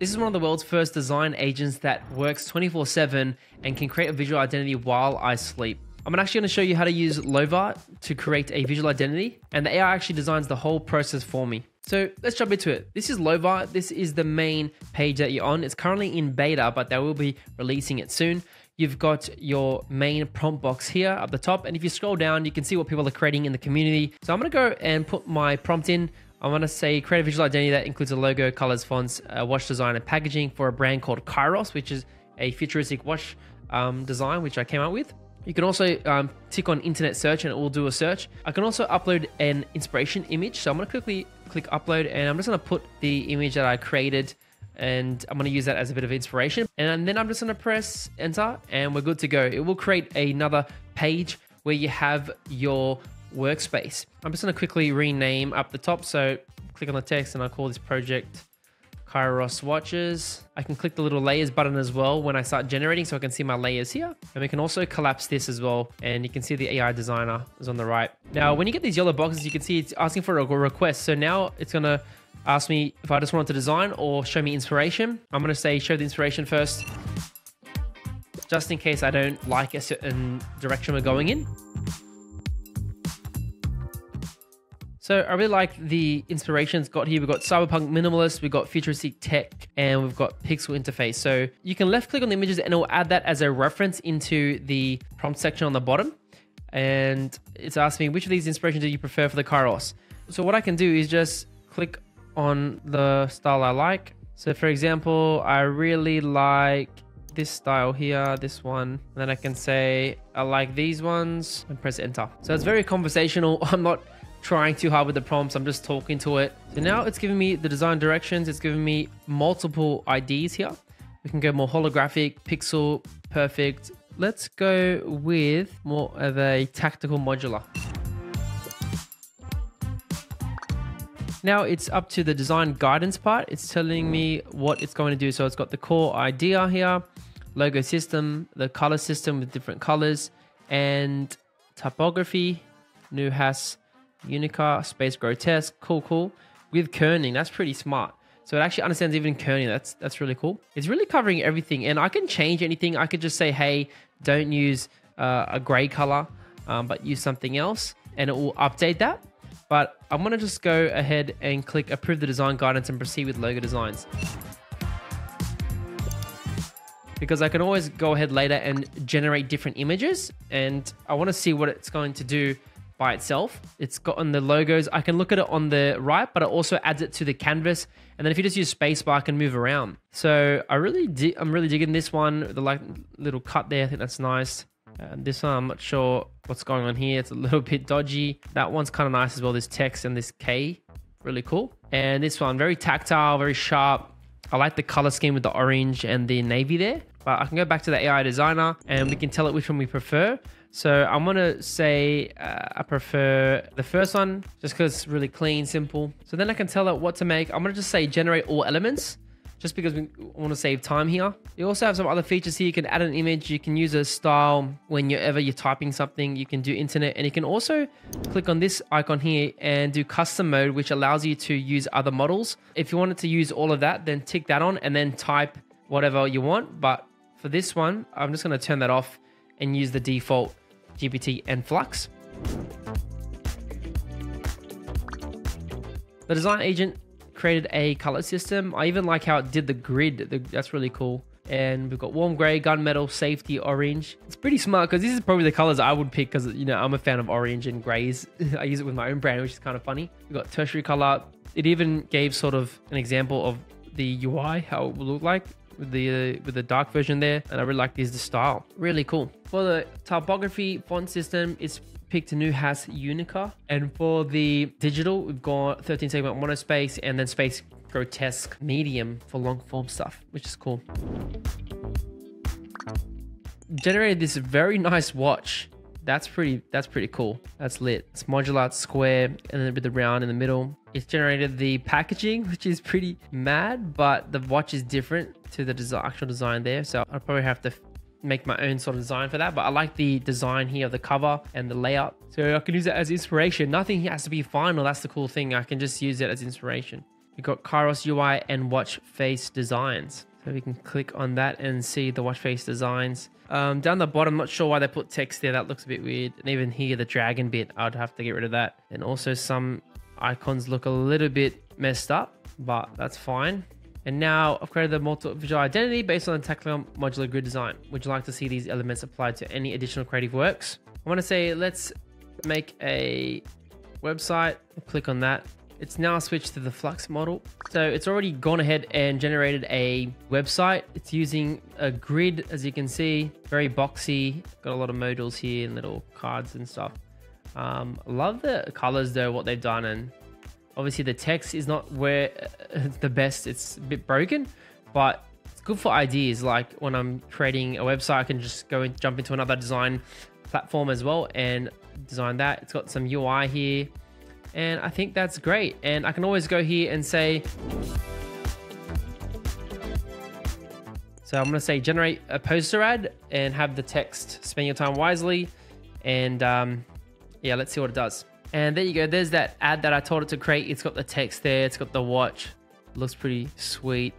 This is one of the world's first design agents that works 24 7 and can create a visual identity while I sleep. I'm actually going to show you how to use Lovart to create a visual identity, and the AI actually designs the whole process for me. So let's jump into it. This is Lovart. This is the main page that you're on. It's currently in beta, but they will be releasing it soon. You've got your main prompt box here up the top, and if you scroll down, you can see what people are creating in the community. So I'm going to go and put my prompt in. I want to say create a visual identity that includes a logo, colors, fonts, uh, watch design, and packaging for a brand called Kairos, which is a futuristic watch um, design, which I came up with. You can also um, tick on internet search and it will do a search. I can also upload an inspiration image. So I'm going to quickly click upload and I'm just going to put the image that I created and I'm going to use that as a bit of inspiration. And then I'm just going to press enter and we're good to go. It will create another page where you have your workspace. I'm just going to quickly rename up the top. So click on the text and I'll call this project Kairos watches. I can click the little layers button as well when I start generating so I can see my layers here. And we can also collapse this as well. And you can see the AI designer is on the right. Now, when you get these yellow boxes, you can see it's asking for a request. So now it's going to ask me if I just want to design or show me inspiration. I'm going to say show the inspiration first, just in case I don't like a certain direction we're going in. So I really like the inspirations got here. We've got cyberpunk minimalist, we've got futuristic tech, and we've got pixel interface. So you can left click on the images and it will add that as a reference into the prompt section on the bottom. And it's asking me which of these inspirations do you prefer for the Kairos. So what I can do is just click on the style I like. So for example, I really like this style here, this one. And then I can say, I like these ones and press enter. So it's very conversational. I'm not trying too hard with the prompts. I'm just talking to it. So now it's giving me the design directions. It's giving me multiple IDs here. We can go more holographic, pixel, perfect. Let's go with more of a tactical modular. Now it's up to the design guidance part. It's telling me what it's going to do. So it's got the core idea here, logo system, the color system with different colors, and typography, Neue Haas, Unica, Space Grotesk, cool, cool. With kerning, that's pretty smart. So it actually understands even kerning. That's that's really cool. It's really covering everything, and I can change anything. I could just say, hey, don't use uh, a gray color, um, but use something else, and it will update that. But I'm gonna just go ahead and click approve the design guidance and proceed with logo designs. Because I can always go ahead later and generate different images and I wanna see what it's going to do by itself. It's got on the logos. I can look at it on the right, but it also adds it to the canvas. And then if you just use spacebar, I can move around. So I really, I'm really digging this one. The like little cut there, I think that's nice. Uh, this one, I'm not sure what's going on here. It's a little bit dodgy. That one's kind of nice as well. This text and this K, really cool. And this one, very tactile, very sharp. I like the color scheme with the orange and the navy there. But I can go back to the AI designer and we can tell it which one we prefer. So I'm gonna say uh, I prefer the first one just because it's really clean, simple. So then I can tell it what to make. I'm gonna just say generate all elements just because we want to save time here. You also have some other features here. You can add an image. You can use a style whenever you're typing something. You can do internet and you can also click on this icon here and do custom mode, which allows you to use other models. If you wanted to use all of that, then tick that on and then type whatever you want. But for this one, I'm just going to turn that off and use the default GPT and Flux. The design agent created a color system. I even like how it did the grid. That's really cool. And we've got warm gray, gunmetal, safety, orange. It's pretty smart because this is probably the colors I would pick because, you know, I'm a fan of orange and grays. I use it with my own brand, which is kind of funny. We've got tertiary color. It even gave sort of an example of the UI, how it would look like with the uh, with the dark version there and I really like this the style really cool for the typography font system it's picked Neue Haas Unica. And for the digital, we've got 13 segment monospace and then Space Grotesk medium for long form stuff, which is cool. Generated this very nice watch. That's pretty that's pretty cool. That's lit. It's modular, it's square, and then with the round in the middle. It's generated the packaging, which is pretty mad, but the watch is different to the actual design there. So I'll probably have to make my own sort of design for that. But I like the design here of the cover and the layout. So I can use it as inspiration. Nothing has to be final. That's the cool thing. I can just use it as inspiration. We've got Kairos UI and watch face designs. So we can click on that and see the watch face designs. Um, down the bottom, not sure why they put text there. That looks a bit weird. And even here, the dragon bit, I'd have to get rid of that. And also some icons look a little bit messed up, but that's fine. And now I've created the multi-visual identity based on the Tactile modular grid design. Would you like to see these elements applied to any additional creative works? I want to say, let's make a website. Click on that. It's now switched to the Flux model. So it's already gone ahead and generated a website. It's using a grid, as you can see, very boxy. Got a lot of modules here and little cards and stuff. Um, love the colors though, what they've done. And obviously the text is not where it's the best. It's a bit broken, but it's good for ideas. Like when I'm creating a website, I can just go and jump into another design platform as well and design that. It's got some UI here and I think that's great. And I can always go here and say, so I'm gonna say generate a poster ad and have the text, spend your time wisely. And um, yeah, let's see what it does. And there you go. There's that ad that I told it to create. It's got the text there. It's got the watch. Looks pretty sweet.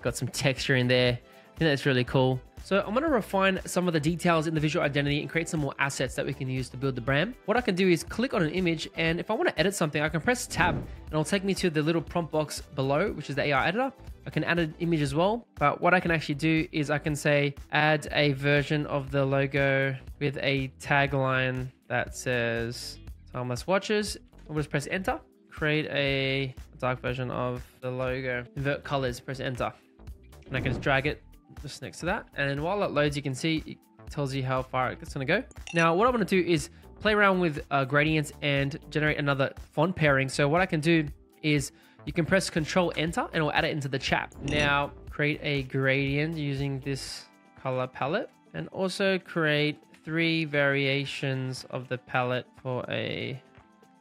Got some texture in there. I think that's really cool. So I'm going to refine some of the details in the visual identity and create some more assets that we can use to build the brand. What I can do is click on an image and if I want to edit something, I can press tab and it'll take me to the little prompt box below, which is the AI editor. I can add an image as well, but what I can actually do is I can say add a version of the logo with a tagline that says timeless watches. I'll just press enter, create a dark version of the logo, invert colors, press enter. And I can just drag it just next to that. And while it loads, you can see it tells you how far it's to go. Now, what I want to do is play around with uh, gradients and generate another font pairing. So what I can do is you can press Control Enter and it'll add it into the chat. Now, create a gradient using this color palette and also create three variations of the palette for a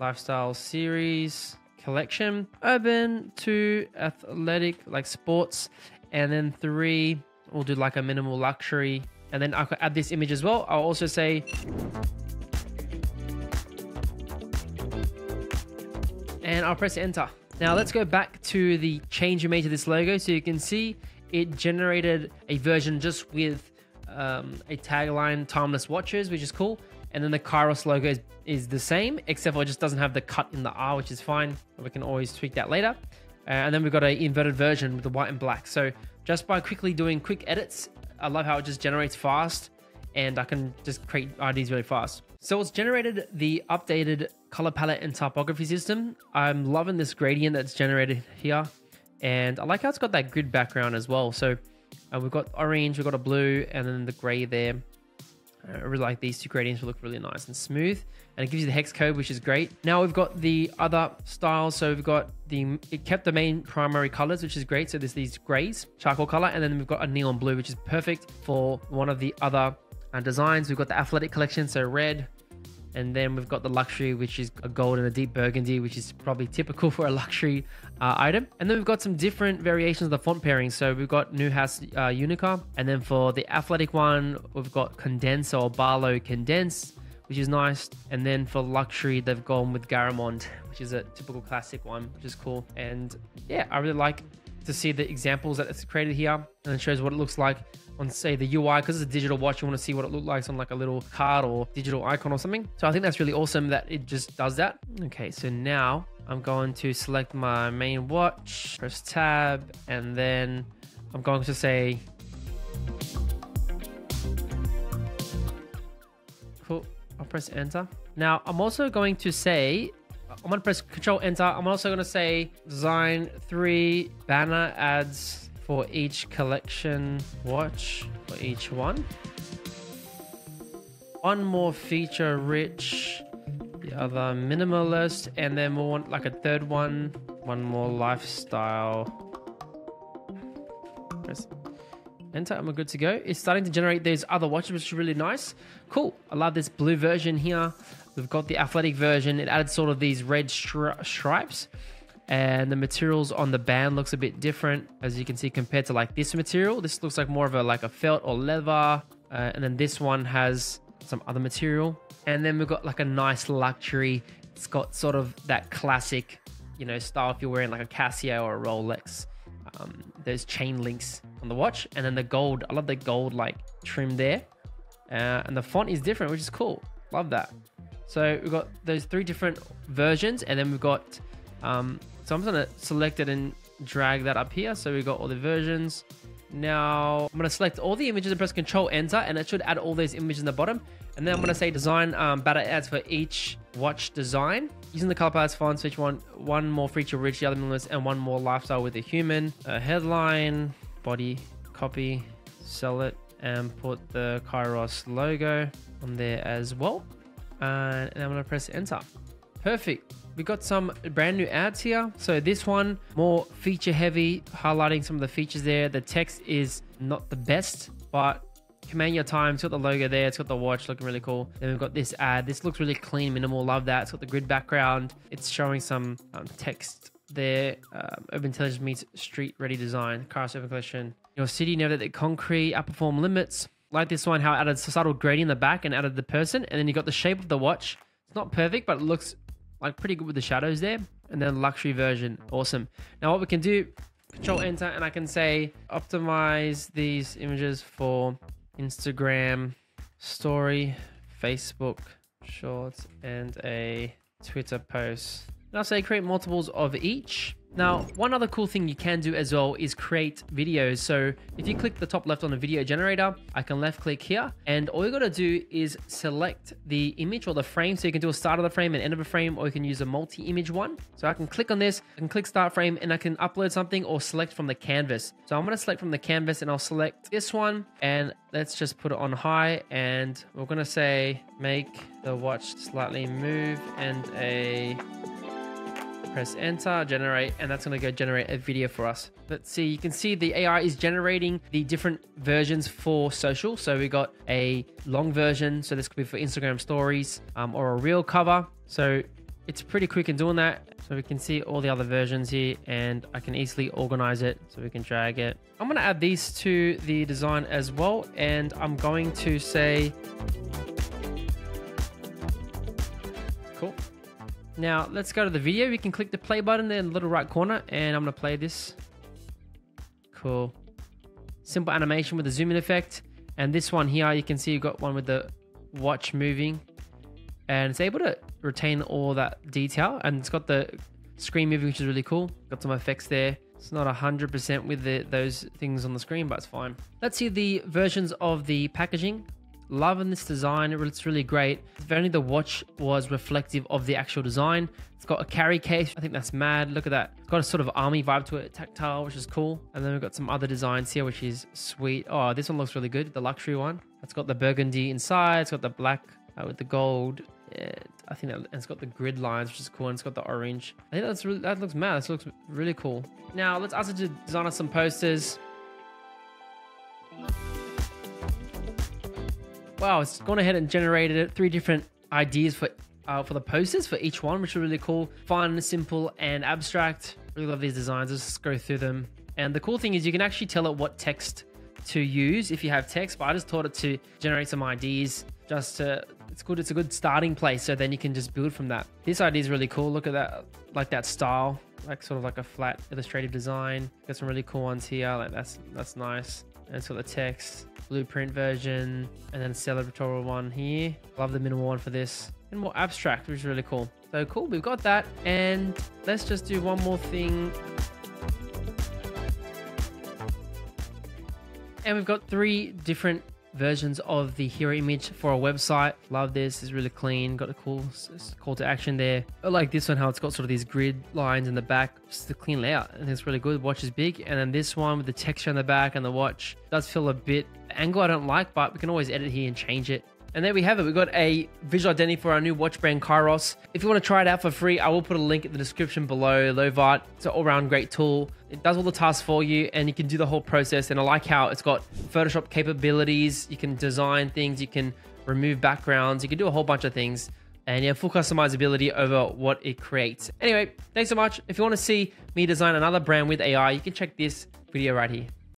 lifestyle series collection urban to athletic like sports and then three We'll do like a minimal luxury. And then I could add this image as well. I'll also say, and I'll press enter. Now let's go back to the change we made to this logo. So you can see it generated a version just with um, a tagline, timeless watches, which is cool. And then the Kairos logo is, is, the same, except for it just doesn't have the cut in the R, which is fine. We can always tweak that later. Uh, and then we've got an inverted version with the white and black. So just by quickly doing quick edits. I love how it just generates fast and I can just create IDs really fast. So it's generated the updated color palette and typography system. I'm loving this gradient that's generated here. And I like how it's got that grid background as well. So uh, we've got orange, we've got a blue, and then the gray there. I really like these two gradients will look really nice and smooth. And it gives you the hex code, which is great. Now we've got the other styles. So we've got the, it kept the main primary colors, which is great. So there's these grays, charcoal color, and then we've got a neon blue, which is perfect for one of the other uh, designs. We've got the athletic collection, so red, and then we've got the luxury, which is a gold and a deep burgundy, which is probably typical for a luxury uh, item. And then we've got some different variations of the font pairing. So we've got Neue Haas uh, Unica. And then for the athletic one, we've got Condense or Barlow Condense, which is nice. And then for luxury, they've gone with Garamond, which is a typical classic one, which is cool. And yeah, I really like to see the examples that it's created here and it shows what it looks like on say the UI because it's a digital watch you want to see what it looks like on like a little card or digital icon or something. So I think that's really awesome that it just does that. Okay so now I'm going to select my main watch press tab and then I'm going to say cool I'll press enter. Now I'm also going to say I'm gonna press control enter I'm also gonna say design three banner ads for each collection watch for each one. One more feature rich, the other minimalist, and then we want like a third one, one more lifestyle. Press enter and we're good to go. It's starting to generate these other watches, which is really nice. Cool. I love this blue version here. We've got the athletic version. It added sort of these red stri stripes and the materials on the band looks a bit different as you can see compared to like this material this looks like more of a like a felt or leather uh, and then this one has some other material and then we've got like a nice luxury it's got sort of that classic you know, style if you're wearing like a Casio or a Rolex. Um, there's chain links on the watch, and then the gold. I love the gold like trim there, uh, and the font is different, which is cool. Love that. So we've got those three different versions, and then we've got. Um, so I'm gonna select it and drag that up here. So we've got all the versions. Now I'm gonna select all the images and press Control Enter, and it should add all those images in the bottom. And then I'm gonna say design um, better ads for each watch design. Using the color palettes fonts, each one one more feature rich, the other minimalist, and one more lifestyle with a human. A headline, body, copy, sell it, and put the Kairos logo on there as well. And I'm gonna press enter. Perfect. We got some brand new ads here. So this one more feature heavy, highlighting some of the features there. The text is not the best, but command your time. It's got the logo there. It's got the watch looking really cool. Then we've got this ad. This looks really clean, minimal. Love that. It's got the grid background. It's showing some um, text there. Um, Urban Intelligence meets street ready design. Car Surfing Collection. Your city never that the concrete outperform limits. Like this one, how it added subtle gradient in the back and added the person. And then you got the shape of the watch. It's not perfect, but it looks like pretty good with the shadows there. And then luxury version, awesome. Now what we can do, control enter, and I can say optimize these images for Instagram story, Facebook shorts, and a Twitter post. And I'll say create multiples of each. Now, one other cool thing you can do as well is create videos. So if you click the top left on the video generator, I can left click here and all you gotta do is select the image or the frame. So you can do a start of the frame and end of a frame, or you can use a multi-image one. So I can click on this, I can click start frame and I can upload something or select from the canvas. So I'm gonna select from the canvas and I'll select this one and let's just put it on high and we're gonna say make the watch slightly move and a press enter, generate, and that's gonna go generate a video for us. Let's see, you can see the AI is generating the different versions for social. So we got a long version, so this could be for Instagram stories um, or a real cover. So it's pretty quick in doing that. So we can see all the other versions here and I can easily organize it so we can drag it. I'm gonna add these to the design as well. And I'm going to say, Now let's go to the video. We can click the play button there in the little right corner and I'm gonna play this. Cool. Simple animation with the zoom in effect. And this one here, you can see you've got one with the watch moving and it's able to retain all that detail and it's got the screen moving, which is really cool. Got some effects there. It's not 100% with the, those things on the screen, but it's fine. Let's see the versions of the packaging. Loving this design, it's really great. If only the watch was reflective of the actual design. It's got a carry case, I think that's mad. Look at that. It's got a sort of army vibe to it, tactile, which is cool. And then we've got some other designs here, which is sweet. Oh, this one looks really good, the luxury one. It's got the burgundy inside, it's got the black uh, with the gold. Yeah, I think that, and it's got the grid lines, which is cool, and it's got the orange. I think that's really, that looks mad. This looks really cool. Now let's ask it to design us some posters. Wow, it's gone ahead and generated three different ideas for uh, for the posters for each one, which are really cool. Fun, simple, and abstract. Really love these designs. Let's just go through them. And the cool thing is you can actually tell it what text to use if you have text, but I just taught it to generate some ideas just to, it's good. It's a good starting place. So then you can just build from that. This idea is really cool. Look at that, like that style, like sort of like a flat illustrative design. Got some really cool ones here. Like that's, that's nice. And got the text, blueprint version, and then celebratory one here. Love the minimal one for this. And more abstract, which is really cool. So cool, we've got that. And let's just do one more thing. And we've got three different versions of the hero image for our website. Love this, it's really clean, got a cool call to action there. I like this one, how it's got sort of these grid lines in the back, just a clean layout. and it's really good. Watch is big. And then this one with the texture on the back and the watch does feel a bit angle I don't like, but we can always edit here and change it. And there we have it. We've got a visual identity for our new watch brand Kairos. If you want to try it out for free, I will put a link in the description below. Lovart, it's an all-round great tool. It does all the tasks for you and you can do the whole process. And I like how it's got Photoshop capabilities. You can design things, you can remove backgrounds, you can do a whole bunch of things. And yeah, full customizability over what it creates. Anyway, thanks so much. If you want to see me design another brand with AI, you can check this video right here.